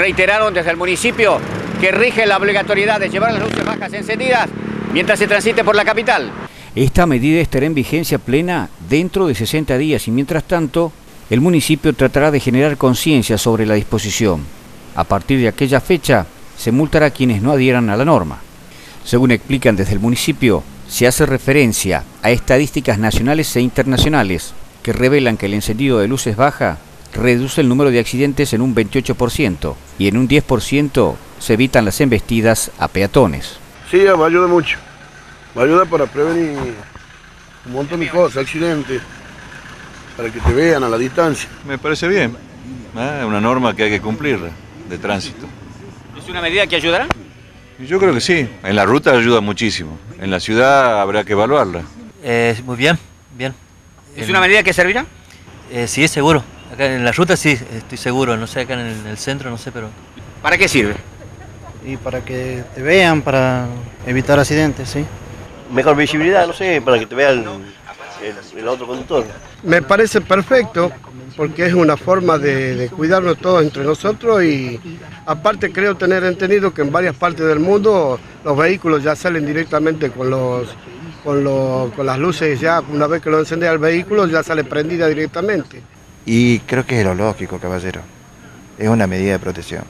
reiteraron desde el municipio que rige la obligatoriedad de llevar las luces bajas encendidas mientras se transite por la capital. Esta medida estará en vigencia plena dentro de 60 días y mientras tanto el municipio tratará de generar conciencia sobre la disposición. A partir de aquella fecha se multará a quienes no adhieran a la norma. Según explican desde el municipio, se hace referencia a estadísticas nacionales e internacionales que revelan que el encendido de luces baja reduce el número de accidentes en un 28% y en un 10% se evitan las embestidas a peatones. Sí, me ayuda mucho. Me ayuda para prevenir un montón de cosas, accidentes, para que te vean a la distancia. Me parece bien. Es una norma que hay que cumplir de tránsito. ¿Es una medida que ayudará? Yo creo que sí. En la ruta ayuda muchísimo. En la ciudad habrá que evaluarla. Eh, muy bien, bien. ¿Es una medida que servirá? Eh, sí, seguro. Acá en la ruta sí, estoy seguro. No sé, acá en el, en el centro no sé, pero... ¿Para qué sirve? Y para que te vean, para evitar accidentes, sí. Mejor visibilidad, no sé, para que te vean el, el otro conductor. Me parece perfecto porque es una forma de, de, cuidarnos todos entre nosotros y aparte creo tener entendido que en varias partes del mundo los vehículos ya salen directamente con los con, los, con las luces ya, una vez que lo encende el vehículo ya sale prendida directamente. Y creo que es lo lógico, caballero. Es una medida de protección.